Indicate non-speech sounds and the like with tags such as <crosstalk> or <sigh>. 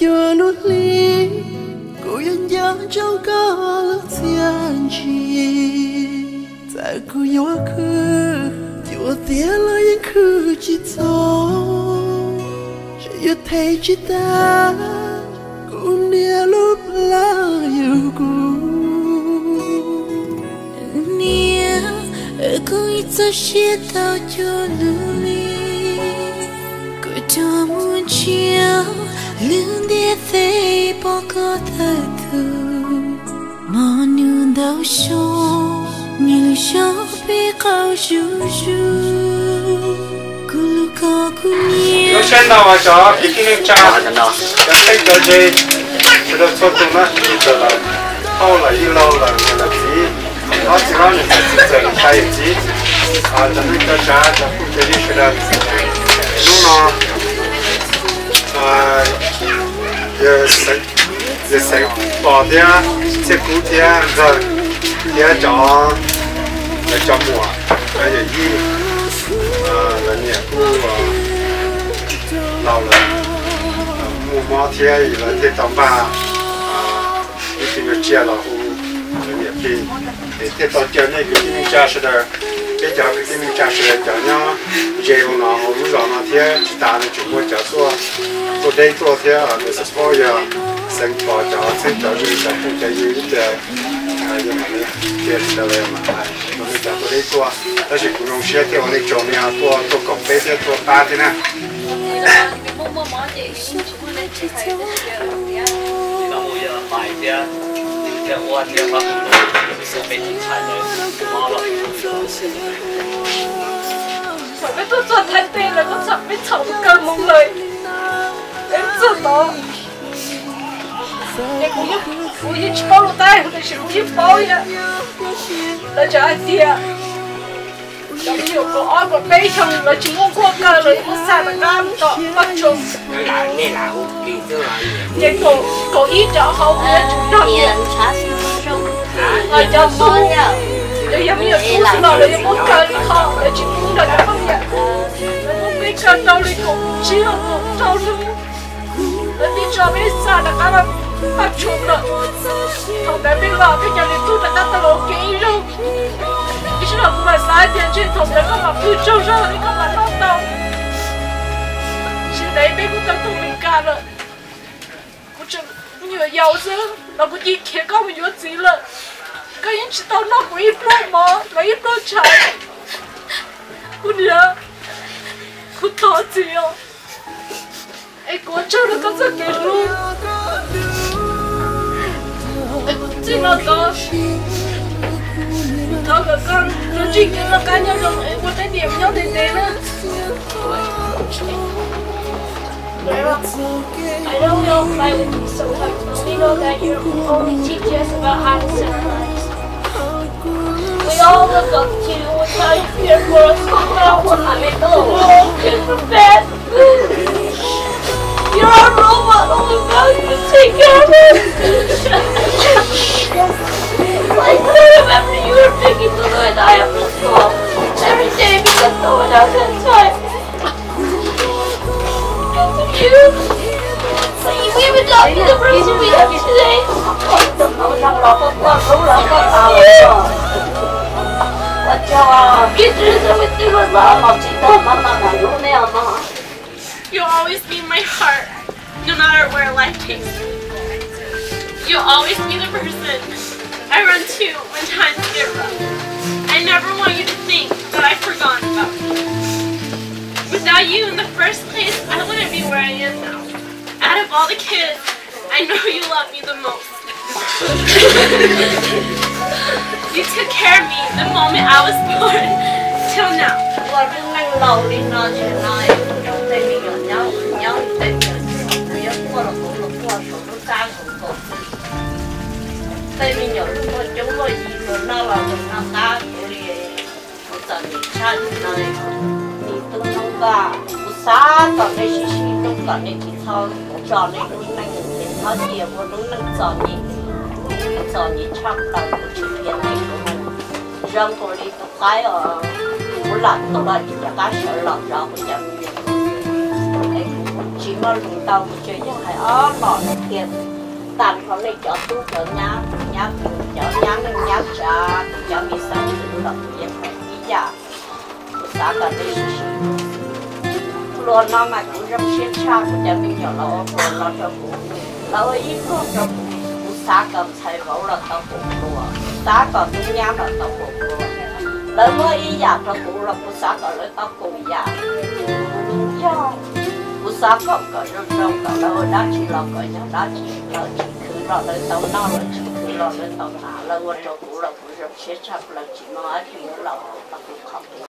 cho nút ly cô yên ta cô chúa tiếc lời yên khứ chỉ cho chỉ yêu thấy chỉ ta cũng nia lúc là yêu cô nia cũng ít cho chia tao cho luli cô cho muốn chiều lương địa thấy bỏ có thật thư mà nương đau sâu như sâu cao chú chú cú lu có cú nia nó xem nào mà cho cái kinh nghiệm cha cái thấy cho gì cái đó cho tụi nó đi từ là sau là yêu lâu là người là gì nó chỉ có những cái sự tình hay gì à cho nên cho cha cho phụ trợ đi sẽ lúc nó à giờ sẽ giờ sẽ bỏ đi sẽ cũ đi rồi đi cho để cho mùa cái gì à là nhà cũ lâu rồi mùa mùa thì là thì tầm ba à cái chuyện chia là u là nhà phi để thì tao chơi này cái chuyện cha sẽ được cái giờ cái chuyện cha sẽ được cho nhau dễ nó nó lúc đó nó thì chỉ ta nó chúng tôi cho số số đây số thì à nó sẽ có ya sinh hoạt cho sinh cho gì cho phụ cho gì cái à nhưng mà này cái là là mà nó mới cho tôi đây số但是不用写掉那照片啊，做做稿费的做打的呢。你讲我要买的，你讲我电话是被警察的骂了。 Phải biết tôi chọn thay tên là con chẳng biết Chọn cơn một lời Em sợ đó Em cũng như Cũng như cháu lũ tay Thì chỉ cũng như bao vậy Là cho anh tia Trong nhiều có ai có bê chồng Là chỉ muốn qua cờ lời Có xa là cam đó Bắt chồng Nhưng có Có ý cho họ biết Đó Là cho tôi Để giống như tôi xin lỗi Để muốn cờ đi họ Để chỉ mà là nó không nhận biết là biết là Cái nhà này tu đã đặt tao lộ kỹ rồi. Cái chuyện là cũng là sai tiền trên không để có mà cứ trâu ra Thì có mà nó đâu Chỉ đấy bây cũng cần tụi mình cả rồi. Cũng chẳng Cũng như là giàu chứ Nó cũng chỉ khiến có mình chút gì là cái những chị tao nó cũng ít lắm mà, nó ít lắm chạy cô nhớ. Cô thọ gì à em cô cho được con gì kì luôn chỉ là có thọ cái con nó chỉ cái là cá nhân rồi em có cái điểm nhau thế thế nữa I don't know if I would be so but We know that you only teach us about how to sacrifice. We all look up to you and how you care for us But what we're having the world good for. You're our role model and now you take care of us. Always be in my heart, no matter where life takes me. You'll always be the person I run to when times get rough. I never want you to think that I've forgotten about you. Without you in the first place, I wouldn't be where I am now. Out of all the kids, I know you love me the most. <laughs> you took care of me the moment I was born till now. Qua cái năng lầu đi nó chỉ nói trong tay mình nhỏ nhau nhau tay mình mình mình này này này này này mình cái của chồng mà tàu chơi cho hay ó lọ này tiền. Tàn có lấy cho tu cho nhá nhá cho nhá mình nhá cha, cho mình sang tự lập việc phải đi giả xã cả đây luôn nó mà cũng rất siết cha cũng cha mình nhỏ nó còn nó cho cụ nó ít không cho cụ xã cầm thay bảo là tao cụ lùa xã còn tôi là tao cụ lùa lời mới ý giả cho cụ là cụ xã còn lời tao cụ giả cho cụ xã còn có rất rộng có lời đã chỉ là có nhau đã chỉ là chỉ cứ là lời tàu nó là chỉ cứ là lời tao thả lời cho cụ là cụ rất chết cha là chỉ nói thì là tao cụ không